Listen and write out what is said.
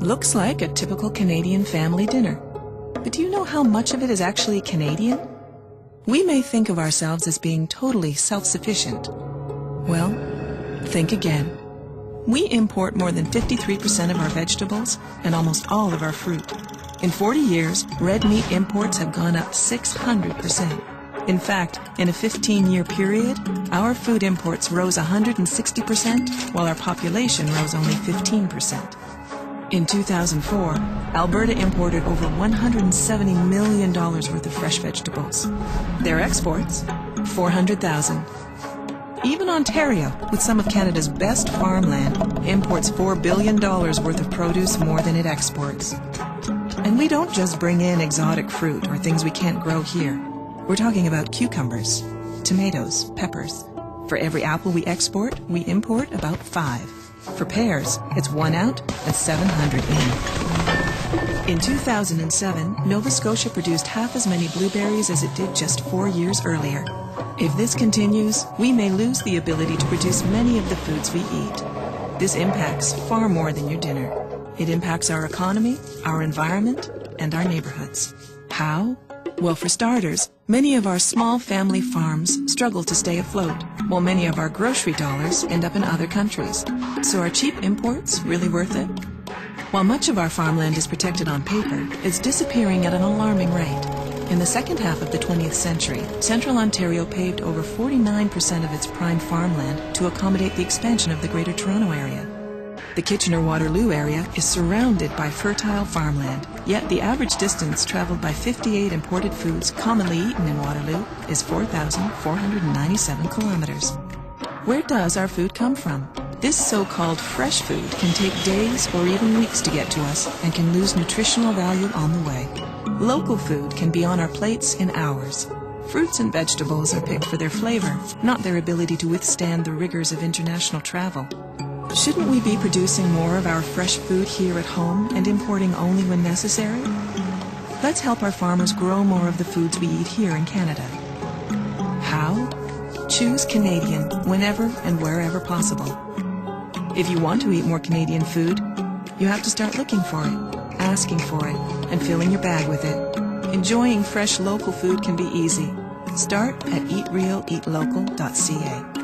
Looks like a typical Canadian family dinner. But do you know how much of it is actually Canadian? We may think of ourselves as being totally self-sufficient. Well, think again. We import more than 53% of our vegetables and almost all of our fruit. In 40 years, red meat imports have gone up 600%. In fact, in a 15-year period, our food imports rose 160%, while our population rose only 15%. In 2004, Alberta imported over $170 million worth of fresh vegetables. Their exports, 400,000. Even Ontario, with some of Canada's best farmland, imports $4 billion worth of produce more than it exports. And we don't just bring in exotic fruit or things we can't grow here. We're talking about cucumbers, tomatoes, peppers. For every apple we export, we import about five. For pears, it's one out and 700 in. In 2007, Nova Scotia produced half as many blueberries as it did just four years earlier. If this continues, we may lose the ability to produce many of the foods we eat. This impacts far more than your dinner. It impacts our economy, our environment, and our neighborhoods. How? Well, for starters, many of our small family farms struggle to stay afloat, while many of our grocery dollars end up in other countries. So are cheap imports really worth it? While much of our farmland is protected on paper, it's disappearing at an alarming rate. In the second half of the 20th century, Central Ontario paved over 49% of its prime farmland to accommodate the expansion of the Greater Toronto Area. The Kitchener-Waterloo area is surrounded by fertile farmland, yet the average distance traveled by 58 imported foods commonly eaten in Waterloo is 4,497 kilometers. Where does our food come from? This so-called fresh food can take days or even weeks to get to us and can lose nutritional value on the way. Local food can be on our plates in hours. Fruits and vegetables are picked for their flavor, not their ability to withstand the rigors of international travel. Shouldn't we be producing more of our fresh food here at home and importing only when necessary? Let's help our farmers grow more of the foods we eat here in Canada. How? Choose Canadian whenever and wherever possible. If you want to eat more Canadian food, you have to start looking for it, asking for it, and filling your bag with it. Enjoying fresh local food can be easy. Start at eatrealeatlocal.ca.